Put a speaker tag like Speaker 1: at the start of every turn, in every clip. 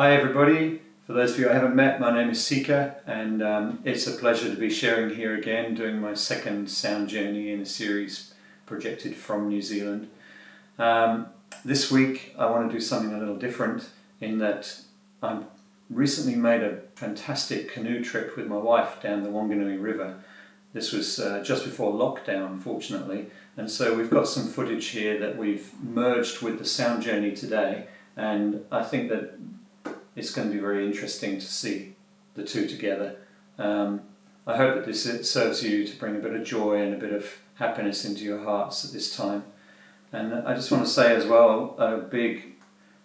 Speaker 1: Hi everybody. For those of you I haven't met, my name is Sika and um, it's a pleasure to be sharing here again, doing my second sound journey in a series projected from New Zealand. Um, this week I want to do something a little different in that I recently made a fantastic canoe trip with my wife down the Whanganui River. This was uh, just before lockdown, fortunately, and so we've got some footage here that we've merged with the sound journey today and I think that it's going to be very interesting to see the two together. Um, I hope that this serves you to bring a bit of joy and a bit of happiness into your hearts at this time. And I just want to say as well a big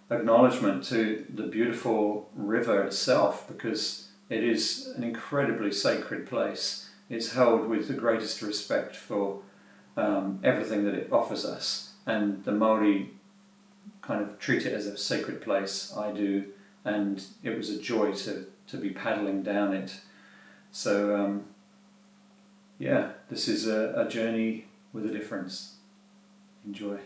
Speaker 1: acknowledgement to the beautiful river itself because it is an incredibly sacred place. It's held with the greatest respect for um, everything that it offers us, and the Maori kind of treat it as a sacred place. I do and it was a joy to, to be paddling down it. So, um, yeah, this is a, a journey with a difference. Enjoy.